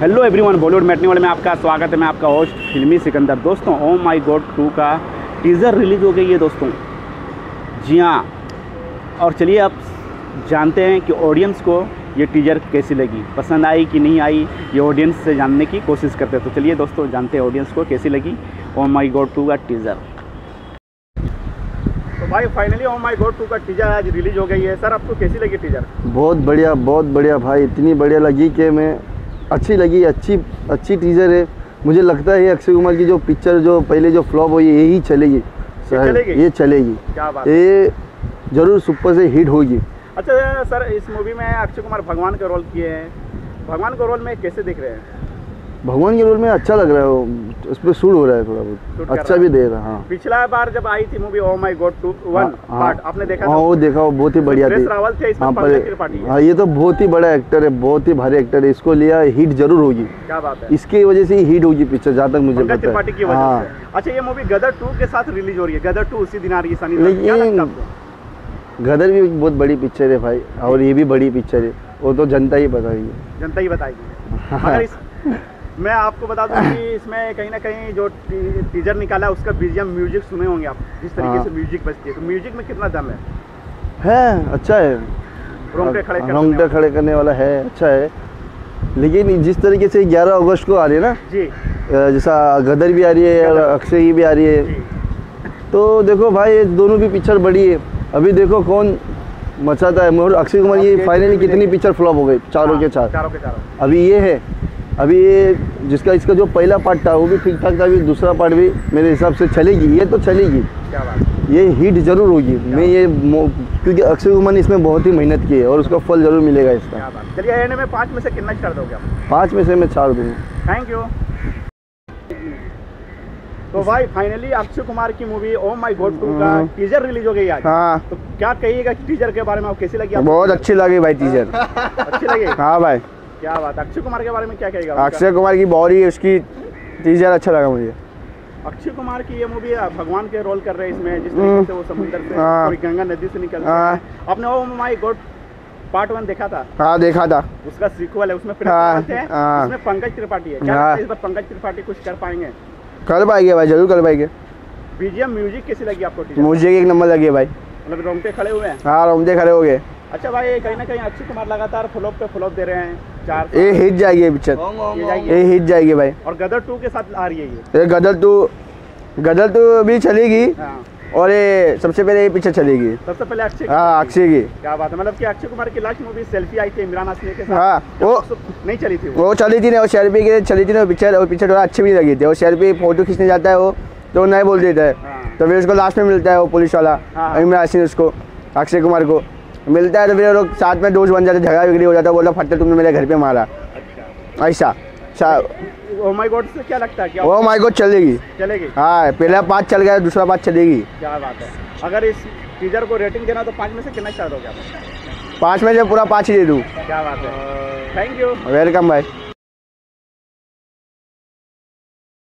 Hello everyone Bollywood matinee वाले में आपका स्वागत है, मैं आपका होस्ट फिल्मी सिकंदर दोस्तों ओ माय गॉड टू का टीज़र रिलीज़ हो गई है दोस्तों। जी हाँ और चलिए आप जानते हैं कि ऑडियंस को ये टीज़र कैसी लगी। पसंद आई कि नहीं आई, ये ऑडियंस से जानने की कोशिश करते हैं। तो चलिए दोस्तों, जानते हैं ऑडियंस को कैसी लगी ओ माई गॉड टू का टीज़र तो भाई finally oh my God two का टीज़र आज रिलीज़ हो गई है। सर आपको कैसी लगी टीज़र बहुत बढ़िया बहुत बढ़िया भाई। इतनी बढ़िया लगी कि मैं अच्छी लगी अच्छी अच्छी टीज़र है। मुझे लगता है अक्षय कुमार की जो पिक्चर जो पहले जो फ्लॉप हुई यही चलेगी। सर चलेगी? ये चलेगी। क्या बात ये ज़रूर सुपर से हिट होगी। अच्छा सर इस मूवी में अक्षय कुमार भगवान का रोल किए हैं। भगवान का रोल में कैसे देख रहे हैं? भगवान के रोल में अच्छा लग रहा है वो उस पर सूट हो रहा है थोड़ा बहुत। अच्छा भी दे रहा है हाँ। पिछला बार जब आई थी movie oh my god two one हाँ, पार्ट आपने देखा हाँ वो देखा वो बहुत ही बढ़िया थी। रावल थे इसमें हाँ पंकज हाँ। ये तो बहुत ही बड़ा एक्टर है बहुत ही भारी एक्टर है इसको लिया हिट ज़रूर होगी। क्या बात है। इसकी वजह से ही हिट होगी पिक्चर जहाँ तक मुझे पता है। हाँ। अच्छा ये मूवी गदर टू के साथ रिलीज़ हो रही है। गदर टू उसी दिन आ रही है लेकिन- है गदर भी बहुत बड़ी पिक्चर है भाई और ये भी बड़ी पिक्चर है। वो तो जनता ही बताएगी। जनता ही बताएगी। इस मैं आपको बता दूँ कि इसमें कहीं ना कहीं जो टीजर निकाला उसका बीजीएम म्यूज़िक सुने होंगे आप। जिस तरीके हाँ। से म्यूज़िक बजती है। तो म्यूज़िक में कितना दम है? है अच्छा है। रोंगटे खड़े रोंगटे खड़े करने वाला है अच्छा है। लेकिन जिस तरीके से 11 अगस्त को आ रही है ना जी। जैसा गदर भी आ रही है और अक्षय की भी आ रही है। तो देखो भाई ये दोनों की पिक्चर बड़ी है। अभी देखो कौन मचाता है। और अक्षय कुमार अब फाइनली कितनी पिक्चर फ्लॉप हो गई चारों हाँ, चारों के चारों। अभी ये है। अभी ये जिसका इसका जो पहला पार्ट था वो भी ठीक ठाक था अभी दूसरा पार्ट भी मेरे हिसाब से चलेगी ये तो चलेगी। क्या बात ये हिट ज़रूर होगी। मैं ये क्योंकि अक्षय कुमार ने इसमें बहुत ही मेहनत की है और उसका फल ज़रूर मिलेगा इसका। क्या बात चलिए एंड में पाँच में से कितना स्टार दोगे पाँच में से मैं चार दूँगा थैंक यू तो भाई फाइनली अक्षय कुमार की movie oh my God two का हम्म। टीजर रिलीज़ हो गई आज। हाँ। तो क्या कहिएगा टीजर के बारे में आप कैसी लगी बहुत अच्छी लगी भाई टीचर अच्छी लगी? हाँ भाई। क्या बात अक्षय कुमार के बारे में क्या कहेगा अक्षय कुमार की बॉडी उसकी टीचर अच्छा लगा मुझे। अक्षय कुमार की ये मूवी भगवान के रोल कर रहे हैं इसमें जिस हम्म। तरीके से वो समुद्र से हाँ। गंगा नदी से निकलते हाँ। आपने oh my god part one देखा था? हाँ देखा था। उसका सीक्वल है उसमें हाँ। उसमें पंकज त्रिपाठी है। क्या इस बार पंकज त्रिपाठी कुछ कर पाएँगे? कर पाएँगे भाई ज़रूर कर पाएँगे। बीजीएम म्यूज़िक कैसी लगी आपको मुझे एक नंबर लगी है भाई। मतलब रोंगटे खड़े हुए हैं? हाँ रोमदे खड़े हो गए। अच्छा भाई कहीं ना कहीं अक्षय कुमार लगातार फ्लॉप पे फ्लॉप दे रहे हैं। चार ये हिट जाएगी ये पिक्चर ये हिट जाएगी भाई। और गदर टू के साथ आ रही है ये। ये गदर टू गदर टू भी चलेगी हाँ। और ये सबसे पहले ये पिक्चर चलेगी। सबसे पहले अक्षय हाँ अक्षय की। क्या बात है मतलब कि अक्षय कुमार की लास्ट मूवी सेल्फी आई थी इमरान हाशमी के साथ। हाँ वो नहीं चली थी वो। वो चली थी ना वो शेल्फी के चली थी ना पिक्चर वो पिक्चर थोड़ा अच्छी भी लगी थी। वो शेल्फी फ़ोटो खींचने जाता है वो तो नहीं बोल देता है। हाँ। तो फिर उसको लास्ट में मिलता है वो पुलिस वाला हाँ। इमरान हसीन उसको अक्षय कुमार को। मिलता है तो फिर लोग साथ में दोस्त बन जाते झगड़ा बिगड़ी हो जाता है बोला फटते तुमने मेरे घर पे मारा। अच्छा। ऐसा ओ माय गॉड से क्या लगता है क्या ओ माय गॉड चलेगी। चलेगी? हाँ पहला पाँच चल गया दूसरा पाँच चलेगी। क्या बात है। अगर इस टीजर को रेटिंग देना तो पाँच में से कितना स्टार हो गया? पाँच में से पूरा पाँच ही दे दूँ। क्या बात है। थैंक यू वेलकम भाई